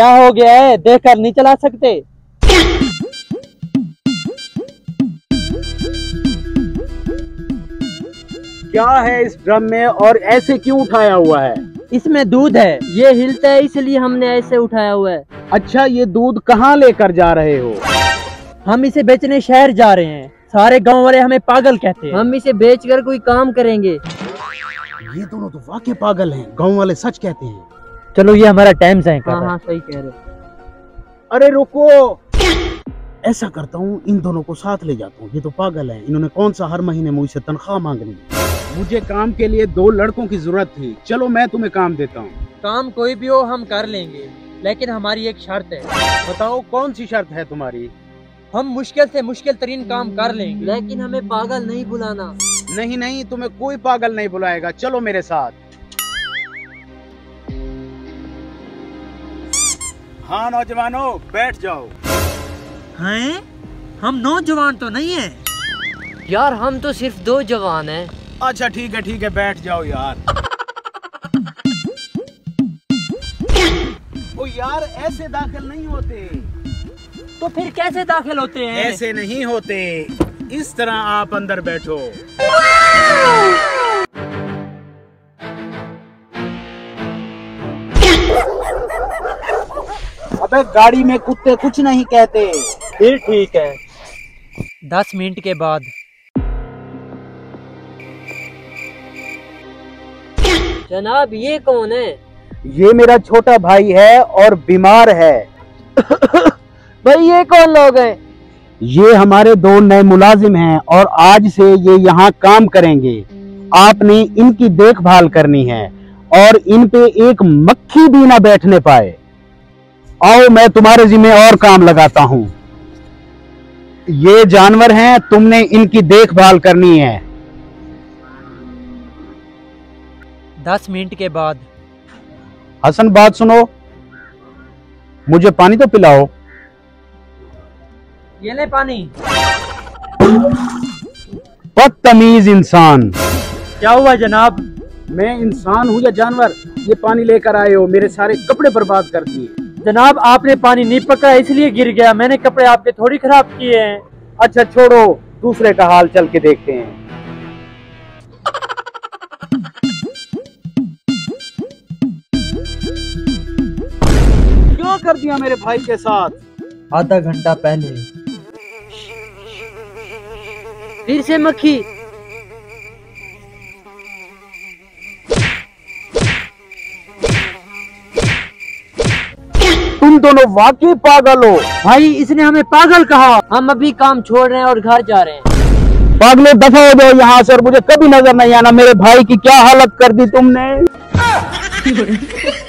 क्या हो गया है? देखकर नहीं चला सकते। क्या है इस ड्रम में और ऐसे क्यों उठाया हुआ है? इसमें दूध है। ये हिलता है इसलिए हमने ऐसे उठाया हुआ है। अच्छा ये दूध कहाँ लेकर जा रहे हो? हम इसे बेचने शहर जा रहे हैं। सारे गाँव वाले हमें पागल कहते हैं। हम इसे बेचकर कोई काम करेंगे। ये दोनों तो वाकई पागल हैं गाँव वाले सच कहते हैं। चलो ये हमारा टाइम से हाँ हाँ सही कह रहे अरे रुको। ऐसा करता हूँ इन दोनों को साथ ले जाता हूँ। ये तो पागल है। इन्होंने कौन सा हर महीने मुझसे तनख्वाह मांगनी है? मुझे काम के लिए दो लड़कों की ज़रूरत थी। चलो मैं तुम्हें काम देता हूँ। काम कोई भी हो हम कर लेंगे। लेकिन हमारी एक शर्त है। बताओ कौन सी शर्त है तुम्हारी? हम मुश्किल से मुश्किल तरीन काम कर लेंगे। लेकिन हमें पागल नहीं बुलाना। नहीं नहीं तुम्हें कोई पागल नहीं बुलाएगा। चलो मेरे साथ। हाँ नौजवानों बैठ जाओ। हैं? हम नौजवान तो नहीं है। यार हम तो सिर्फ़ दो जवान हैं। अच्छा ठीक है ठीक है बैठ जाओ यार। ओ यार ऐसे दाखिल नहीं होते। तो फिर कैसे दाखिल होते हैं? ऐसे नहीं होते। इस तरह आप अंदर बैठो। अबे गाड़ी में कुत्ते कुछ नहीं कहते। फिर ठीक है। दस मिनट के बाद। जनाब ये कौन है? ये मेरा छोटा भाई है और बीमार है। भाई ये कौन लोग हैं? ये हमारे दो नए मुलाजिम हैं और आज से ये यहाँ काम करेंगे। आपने इनकी देखभाल करनी है और इन पे एक मक्खी भी ना बैठने पाए। आओ मैं तुम्हारे जिम्मे और काम लगाता हूँ। ये जानवर हैं तुमने इनकी देखभाल करनी है। दस मिनट के बाद। हसन बात सुनो। मुझे पानी तो पिलाओ। ये ले पानी। बदतमीज इंसान। क्या हुआ जनाब? मैं इंसान हूँ या जानवर? ये पानी लेकर आए हो मेरे सारे कपड़े बर्बाद कर दिए। जनाब आपने पानी नहीं पका इसलिए गिर गया। मैंने कपड़े आपके थोड़ी खराब किए हैं। अच्छा छोड़ो। दूसरे का हाल चल के देखते हैं। क्या कर दिया मेरे भाई के साथ? आधा घंटा पहले। फिर से मक्खी। तुम दोनों वाकई पागल हो। भाई इसने हमें पागल कहा। हम अभी काम छोड़ रहे हैं और घर जा रहे हैं। पागलों दफ़ा हो जाओ यहाँ से और मुझे कभी नज़र नहीं आना। मेरे भाई की क्या हालत कर दी तुमने?